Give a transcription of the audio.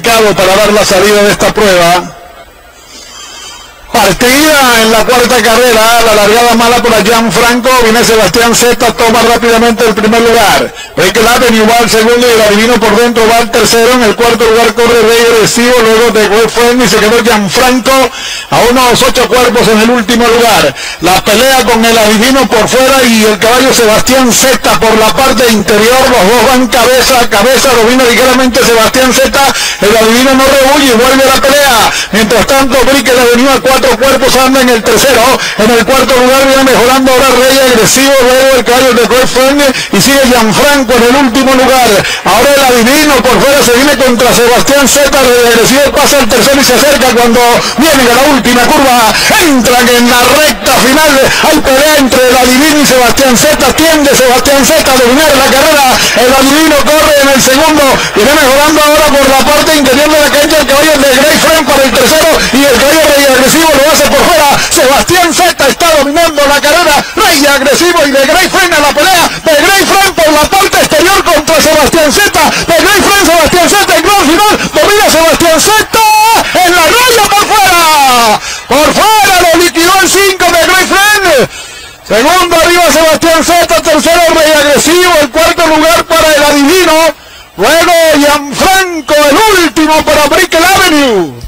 complicado para dar la salida de esta prueba. En la cuarta carrera, la largada mala por Gianfranco, viene Sebastián Zeta, toma rápidamente el primer lugar. Breaker Avenue va al segundo y el adivino por dentro va al tercero, en el cuarto lugar corre regresivo, luego de Fuego y se quedó Gianfranco a unos ocho cuerpos en el último lugar. La pelea con el adivino por fuera y el caballo Sebastián Zeta por la parte interior, los dos van cabeza a cabeza, domina ligeramente Sebastián Zeta, el adivino no rehuye, vuelve a la pelea. Mientras tanto, Brique la avenida a cuatro cuerpos anda en el tercero, en el cuarto lugar viene mejorando ahora Rey agresivo, luego el caballo de Coefende y sigue Gianfranco en el último lugar. Ahora el adivino por fuera se viene contra Sebastián Rey agresivo pasa el tercero y se acerca cuando viene a la última curva, entran en la recta final, hay pelea entre el adivino y Sebastián Zeta, tiende Sebastián Zeta a dominar la carrera, el adivino corre en el segundo, viene mejorando ahora por la parte interior de la cancha el caballo de Frank para el tercero y el caballo Rey agresivo lo hace por fuera. Sebastián Zeta está dominando la carrera. Rey agresivo y de Grey frena la pelea. De Grey Frank por la parte exterior contra Sebastián Zeta. De Grey Frank, Sebastián Zeta en gran final. Domina Sebastián Zeta en la raya por fuera. Por fuera lo liquidó el 5 de Grey Frank. Segundo arriba Sebastián Zeta, tercero Rey Agresivo, el cuarto lugar para el Adivino. Luego Gianfranco, el último para Brickell Avenue.